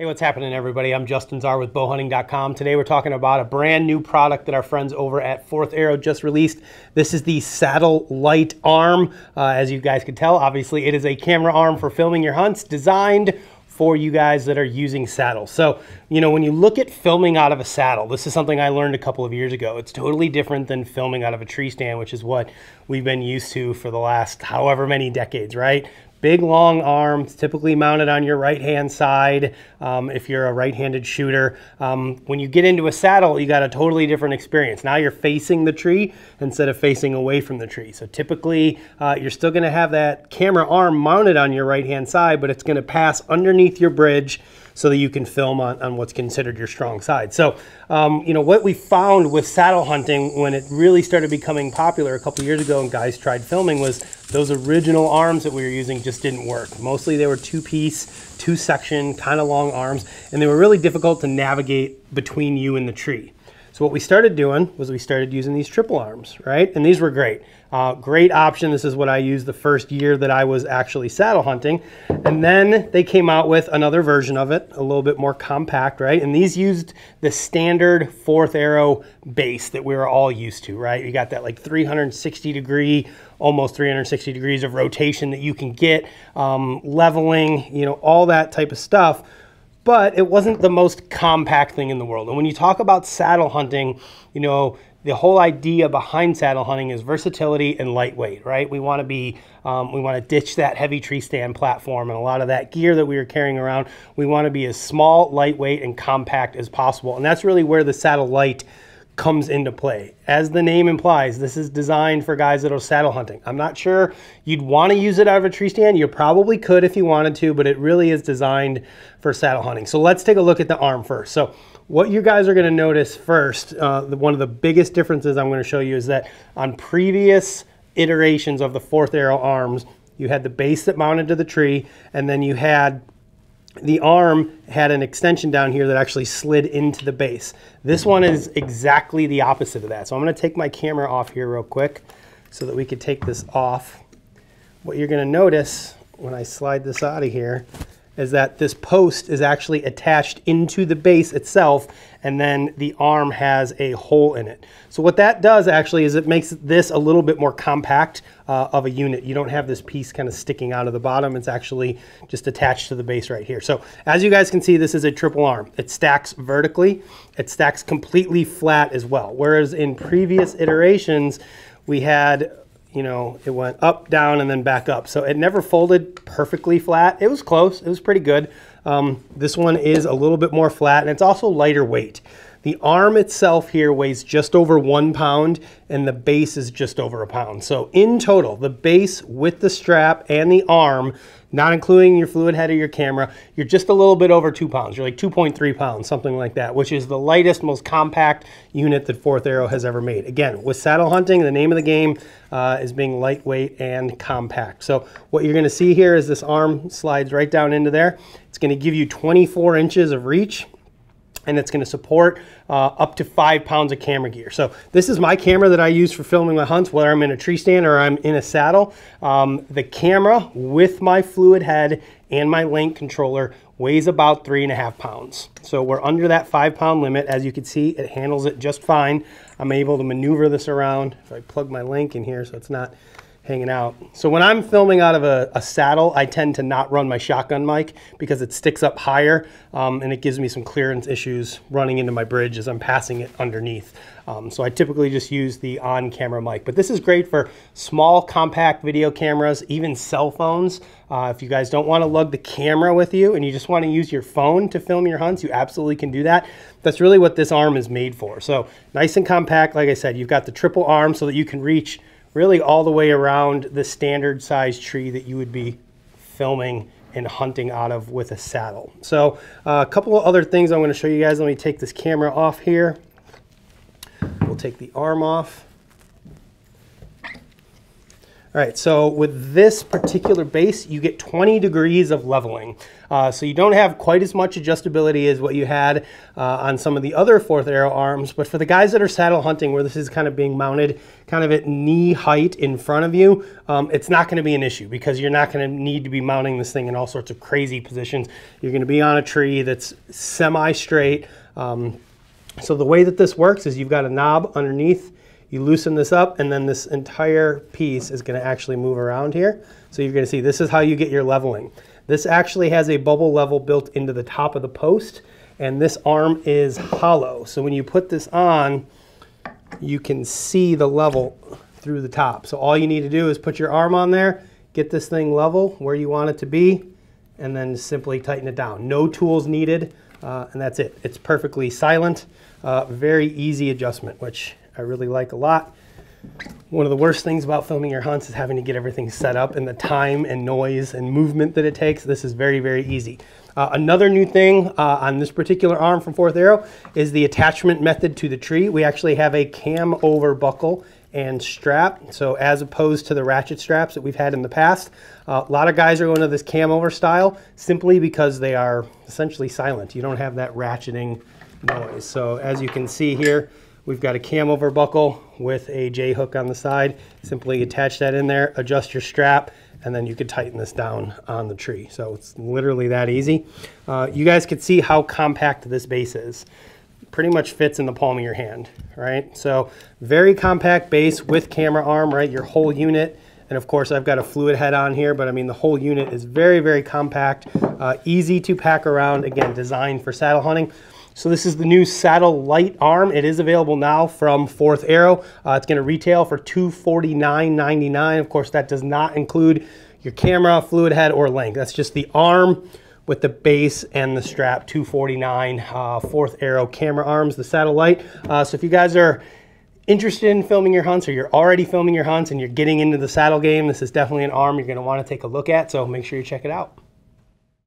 Hey, what's happening, everybody? I'm Justin Zarr with bowhunting.com. Today we're talking about a brand new product that our friends over at Fourth Arrow just released. This is the SaddleLite Arm. Uh, as you guys can tell, obviously it is a camera arm for filming your hunts designed for you guys that are using saddles. So, you know, when you look at filming out of a saddle, this is something I learned a couple of years ago. It's totally different than filming out of a tree stand, which is what we've been used to for the last however many decades, right? Big long arms, typically mounted on your right hand side um, if you're a right handed shooter. Um, when you get into a saddle, you got a totally different experience. Now you're facing the tree instead of facing away from the tree. So typically, uh, you're still going to have that camera arm mounted on your right hand side, but it's going to pass underneath your bridge so that you can film on, on what's considered your strong side. So, um, you know, what we found with saddle hunting when it really started becoming popular a couple years ago and guys tried filming was those original arms that we were using just didn't work. Mostly they were two piece, two section, kind of long arms, and they were really difficult to navigate between you and the tree. So what we started doing was we started using these triple arms, right? And these were great. Uh, great option. This is what I used the first year that I was actually saddle hunting. And then they came out with another version of it, a little bit more compact, right? And these used the standard fourth arrow base that we were all used to, right? You got that like 360 degree, almost 360 degrees of rotation that you can get, um, leveling, you know, all that type of stuff but it wasn't the most compact thing in the world. And when you talk about saddle hunting, you know, the whole idea behind saddle hunting is versatility and lightweight, right? We want to be, um, we want to ditch that heavy tree stand platform and a lot of that gear that we were carrying around. We want to be as small, lightweight, and compact as possible. And that's really where the SaddleLite comes into play. As the name implies, this is designed for guys that are saddle hunting. I'm not sure you'd want to use it out of a tree stand. You probably could if you wanted to, but it really is designed for saddle hunting. So let's take a look at the arm first. So what you guys are going to notice first, uh, one of the biggest differences I'm going to show you is that on previous iterations of the fourth arrow arms, you had the base that mounted to the tree, and then you had the arm had an extension down here that actually slid into the base. This one is exactly the opposite of that. So I'm going to take my camera off here real quick so that we could take this off. What you're going to notice when I slide this out of here is that this post is actually attached into the base itself and then the arm has a hole in it. So what that does actually is it makes this a little bit more compact uh, of a unit. You don't have this piece kind of sticking out of the bottom. It's actually just attached to the base right here. So as you guys can see, this is a triple arm. It stacks vertically. It stacks completely flat as well. Whereas in previous iterations, we had you know, it went up, down, and then back up. So it never folded perfectly flat. It was close. It was pretty good. Um, this one is a little bit more flat, and it's also lighter weight. The arm itself here weighs just over one pound and the base is just over a pound. So in total, the base with the strap and the arm, not including your fluid head or your camera, you're just a little bit over two pounds. You're like 2.3 pounds, something like that, which is the lightest, most compact unit that Fourth Arrow has ever made. Again, with saddle hunting, the name of the game uh, is being lightweight and compact. So what you're gonna see here is this arm slides right down into there. It's gonna give you 24 inches of reach and it's going to support uh, up to five pounds of camera gear. So this is my camera that I use for filming my hunts, whether I'm in a tree stand or I'm in a saddle. Um, the camera with my fluid head and my LANC controller weighs about three and a half pounds. So we're under that five pound limit. As you can see, it handles it just fine. I'm able to maneuver this around. If I plug my LANC in here so it's not hanging out. So when I'm filming out of a, a, saddle, I tend to not run my shotgun mic because it sticks up higher um, and it gives me some clearance issues running into my bridge as I'm passing it underneath. Um, so I typically just use the on-camera mic. But this is great for small, compact video cameras, even cell phones. Uh, if you guys don't want to lug the camera with you and you just want to use your phone to film your hunts, you absolutely can do that. That's really what this arm is made for. So nice and compact, like I said, you've got the triple arm so that you can reach really all the way around the standard size tree that you would be filming and hunting out of with a saddle. So uh, a couple of other things I'm going to show you guys. Let me take this camera off here. We'll take the arm off. All right, so with this particular base, you get 20 degrees of leveling. Uh, so you don't have quite as much adjustability as what you had uh, on some of the other fourth arrow arms, but for the guys that are saddle hunting where this is kind of being mounted kind of at knee height in front of you, um, it's not gonna be an issue because you're not gonna need to be mounting this thing in all sorts of crazy positions. You're gonna be on a tree that's semi-straight. Um, so the way that this works is you've got a knob underneath you loosen this up and then this entire piece is gonna actually move around here. So you're gonna see this is how you get your leveling. This actually has a bubble level built into the top of the post and this arm is hollow. So when you put this on, you can see the level through the top. So all you need to do is put your arm on there, get this thing level where you want it to be, and then simply tighten it down. No tools needed, uh, and that's it. It's perfectly silent, uh, very easy adjustment, which I really like a lot. One of the worst things about filming your hunts is having to get everything set up and the time and noise and movement that it takes. This is very, very easy. Uh, another new thing uh, on this particular arm from Fourth Arrow is the attachment method to the tree. We actually have a cam over buckle and strap. So as opposed to the ratchet straps that we've had in the past, uh, a lot of guys are going to this cam over style simply because they are essentially silent. You don't have that ratcheting noise. So as you can see here, We've got a cam over buckle with a J hook on the side. Simply attach that in there, adjust your strap, and then you could tighten this down on the tree. So it's literally that easy. Uh, you guys could see how compact this base is. Pretty much fits in the palm of your hand, right? So very compact base with camera arm, right? Your whole unit. And of course, I've got a fluid head on here, but I mean, the whole unit is very, very compact, uh, easy to pack around. Again, designed for saddle hunting. So this is the new SaddleLite arm. It is available now from Fourth Arrow. Uh, it's gonna retail for $249.99. Of course, that does not include your camera, fluid head, or LANC. That's just the arm with the base and the strap, 249 uh, Fourth Arrow camera arms, the light. Uh, so if you guys are interested in filming your hunts or you're already filming your hunts and you're getting into the saddle game, this is definitely an arm you're gonna wanna take a look at, so make sure you check it out.